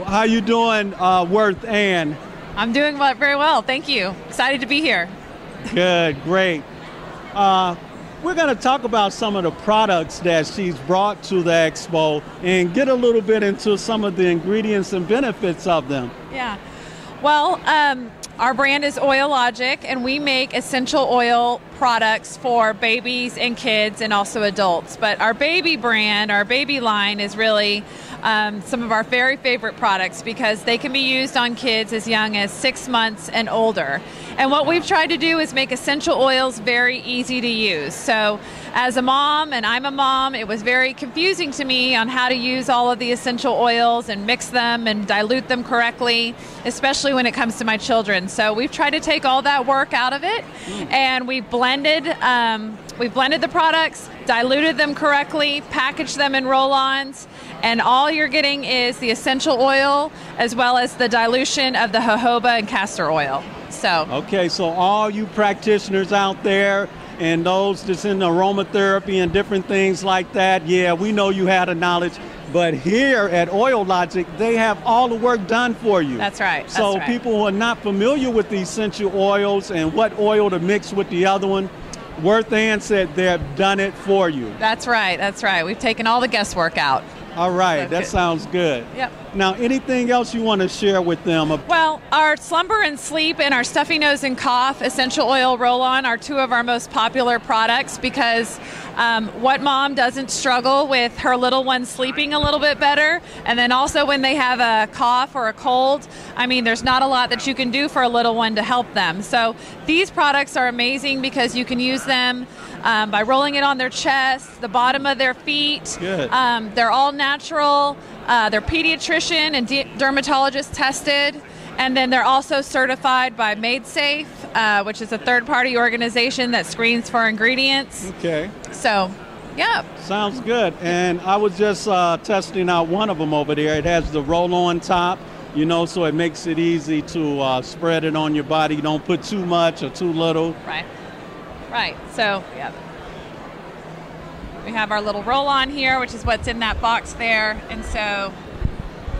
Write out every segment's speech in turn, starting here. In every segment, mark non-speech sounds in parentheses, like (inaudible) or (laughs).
How you doing, uh, Worthe Ann? I'm doing very well, thank you. Excited to be here. Good, great. Uh, we're going to talk about some of the products that she's brought to the expo and get a little bit into some of the ingredients and benefits of them. Yeah. Well, um, our brand is Oil Logic, and we make essential oil products for babies and kids and also adults. But our baby brand, our baby line, is really um, some of our very favorite products because they can be used on kids as young as six months and older. And what we've tried to do is make essential oils very easy to use. So, as a mom, and I'm a mom, it was very confusing to me on how to use all of the essential oils and mix them and dilute them correctly, especially when it comes to my children. So, we've tried to take all that work out of it mm. and we've blended. Um, We've blended the products, diluted them correctly, packaged them in roll ons, and all you're getting is the essential oil as well as the dilution of the jojoba and castor oil. So Okay, so all you practitioners out there and those that's in aromatherapy and different things like that, yeah, we know you had a knowledge. But here at Oil Logic, they have all the work done for you. That's right. That's so right. people who are not familiar with the essential oils and what oil to mix with the other one, Worthe Ann said they've done it for you. That's right. That's right. We've taken all the guesswork out. All right, that sounds good. Yep. Now, anything else you want to share with them? Well, our slumber and sleep and our stuffy nose and cough essential oil roll on are two of our most popular products because um, what mom doesn't struggle with her little one sleeping a little bit better? And then also when they have a cough or a cold, I mean, there's not a lot that you can do for a little one to help them. So these products are amazing because you can use them um, by rolling it on their chest, the bottom of their feet. Good. Um, they're all natural. Uh, they're pediatrician and de- dermatologist tested. And then they're also certified by MADE SAFE, uh, which is a third party organization that screens for ingredients. Okay. So, yeah. Sounds good. And I was just uh, testing out one of them over there. It has the roll on top, you know, so it makes it easy to uh, spread it on your body. You don't put too much or too little. Right. Right. So, yeah. We have our little roll on here, which is what's in that box there. And so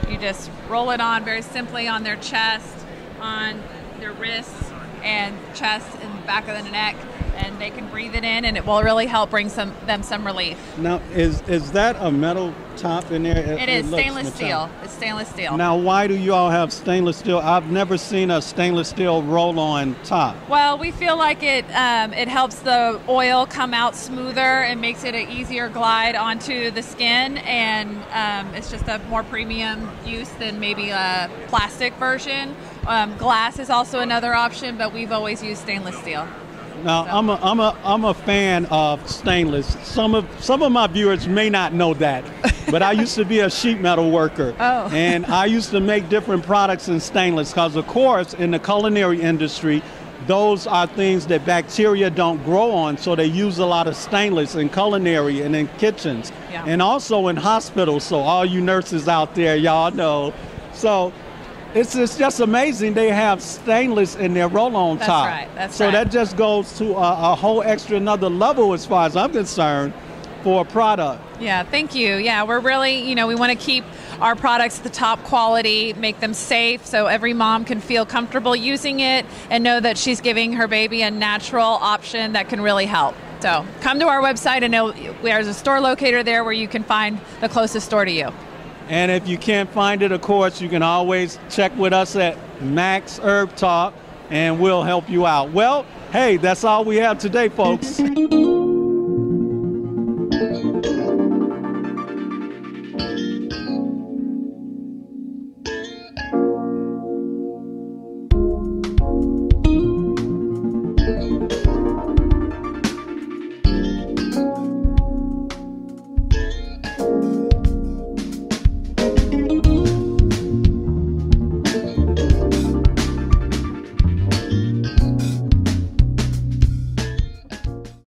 you just roll it on very simply on their chest, on their wrists, and chest and back of the neck and they can breathe it in, and it will really help bring some them some relief. Now, is is that a metal top in there? It, it is stainless steel. It's stainless steel. Now, why do you all have stainless steel? I've never seen a stainless steel roll-on top. Well, we feel like it um, it helps the oil come out smoother and makes it an easier glide onto the skin, and um, it's just a more premium use than maybe a plastic version. Um, glass is also another option, but we've always used stainless steel. Now, I'm a, I'm a, I'm a fan of stainless. Some of, some of my viewers may not know that, but I used to be a sheet metal worker. (laughs) Oh. and I used to make different products in stainless because, of course, in the culinary industry, those are things that bacteria don't grow on, so they use a lot of stainless in culinary and in kitchens. Yeah. And also in hospitals, so all you nurses out there, y'all know. So it's, it's just amazing they have stainless in their roll-on top. That's right, that's so right. that just goes to a, a whole extra another level as far as I'm concerned for a product. Yeah, thank you. Yeah, we're really, you know, we want to keep our products the top quality, make them safe so every mom can feel comfortable using it and know that she's giving her baby a natural option that can really help. So come to our website and know there's a store locator there where you can find the closest store to you. And if you can't find it, of course, you can always check with us at Max Herb Talk and we'll help you out. Well, hey, that's all we have today, folks.